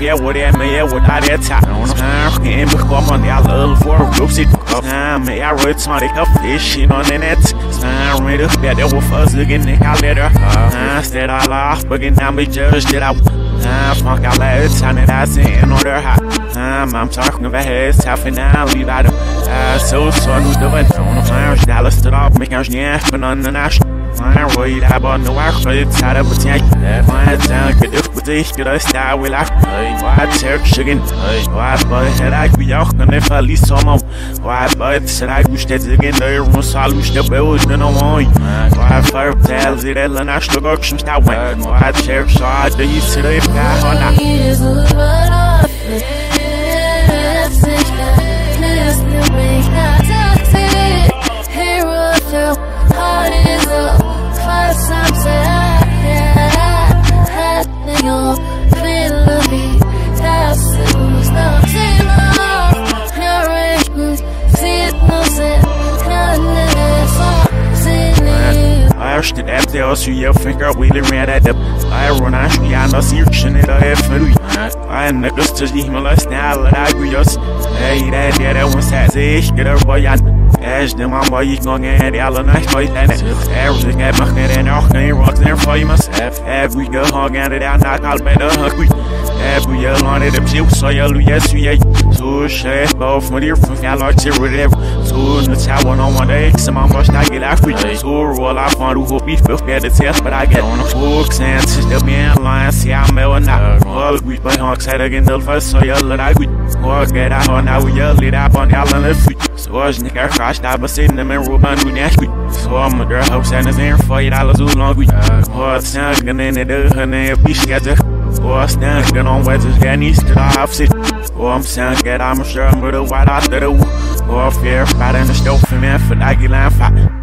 The yeah, what that man, I that top. Arv, and become on the little for a group sit. Time, may I some of the fish in on the net. Time, read up that there was fuzz again, the calendar. I said I laugh, but again, I'm be judged that I. Ah, funk out loud, time that I see in order hot. Um, I'm talking about heads, tough and now leave out of. Ah, so, so, I'm doing. I'm Dallas stood off, making us yeah, but on the national. Fine, roy daar ban de wacht, het had op het jij. Fine, zijn geducht, wat ik gerust daar wil af. Wat zerk schigen, wat bij het ik bij jou kan even verlies om. Wat bij het I ik besteed again, daar moet al moet de bel is dan mooi. Wat vertel ze dat dan als de ook soms daar went. Wat zerk zo de is er even gaan. I should have the us you finger wheeling ran at the I run I should ya no see chin it I niggas to the Himalayas now I agree us hey that yeah that one says ich get her boy an As the man boy ich gong and the all night boy and everything at my head and auch kein rocks for you myself. Every go hog and it out not all better hungry every year on it up you so you yes you so shit both with your from y'all like to Two in the tower on one day. Some of us not get after so roll I found who hope beef both get the test but I get on the books and still be in line see I'm melting out. All we by hawks head again the first so you let I would or get out. On now we yell it up on y'all and the feet so I nigga crashed out sitting in Ruben we next week so I'm a girl hopes and it's in for you dollars too long we? Or sound gonna in the her name be together or stand get on weather that needs to the opposite. Or I'm saying get I'm sure I'm with a white out the or fear fighting the stove for me for that get line fight